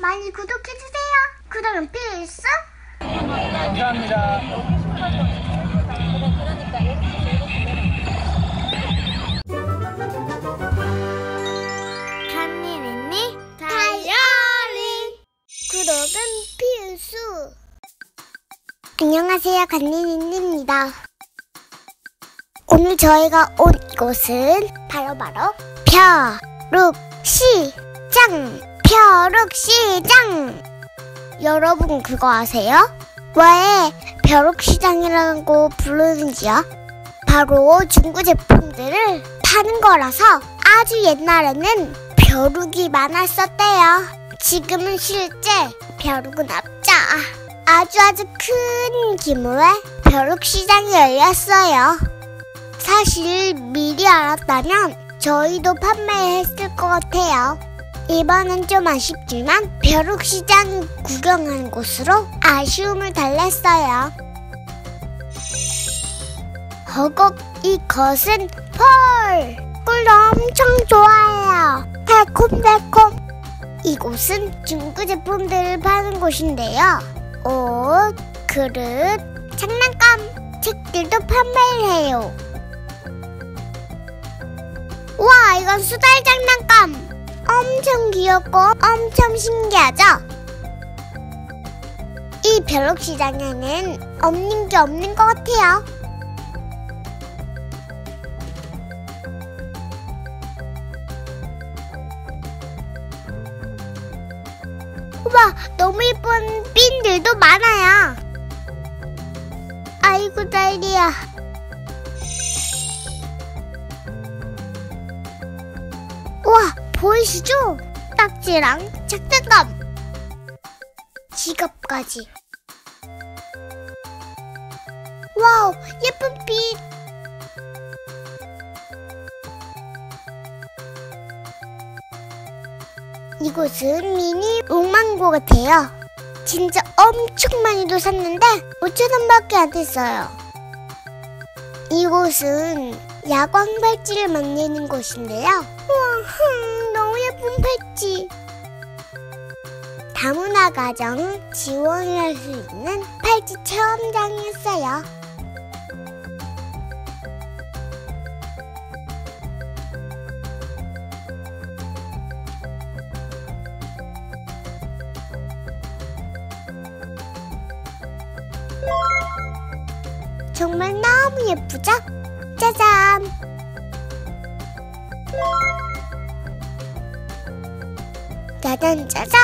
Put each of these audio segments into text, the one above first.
많이 구독해주세요. 구독은 필수. 감사합니다. 다이어리 구독은 필수. 안녕하세요, 간니니니입니다. 오늘 저희가 온 곳은 바로바로 벼룩시장 벼룩 시장 여러분 그거 아세요? 왜 벼룩 시장이라고 부르는지요? 바로 중고 제품들을 파는 거라서 아주 옛날에는 벼룩이 많았었대요. 지금은 실제 벼룩은 없죠. 아주 아주 큰 규모의 벼룩 시장이 열렸어요. 사실 미리 알았다면 저희도 판매했을 것 같아요. 이번은 좀 아쉽지만 벼룩시장 구경하는 곳으로 아쉬움을 달랬어요. 허걱 이것은 펄! 꿀도 엄청 좋아해요. 달콤달콤. 이곳은 중고 제품들을 파는 곳인데요. 옷, 그릇, 장난감, 책들도 판매를 해요. 와, 이건 수달 장난감! 엄청 귀엽고 엄청 신기하죠? 이 벼룩시장에는 없는 게 없는 것 같아요. 우와, 너무 예쁜 핀들도 많아요. 아이고, 난리야. 보이시죠? 딱지랑 장난감. 지갑까지. 와우, 예쁜 핀. 이곳은 미니 옥망고 같아요. 진짜 엄청 많이도 샀는데 5천원밖에 안 됐어요. 이곳은 야광 팔찌를 만드는 곳인데요. 우와, 예쁜 팔찌. 다문화 가정 지원을 할 수 있는 팔찌 체험장이었어요. 정말 너무 예쁘죠? 짜잔! 짜잔 짜잔!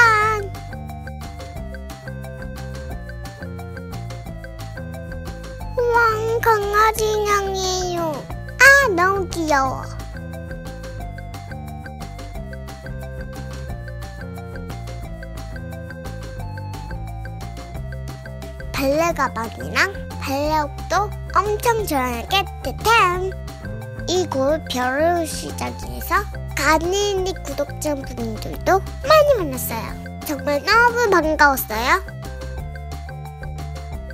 우와 강아지 인형이에요. 아 너무 귀여워. 발레 가방이랑 발레 옷도 엄청 저렴하게 득템. 이곳 벼룩시장에서 가니니 구독자분들도 많이 만났어요. 정말 너무 반가웠어요.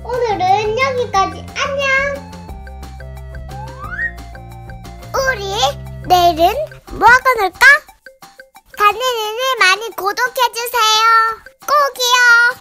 오늘은 여기까지 안녕. 우리 내일은 뭐 하고 놀까? 가니니를 많이 구독해주세요. 꼭이요.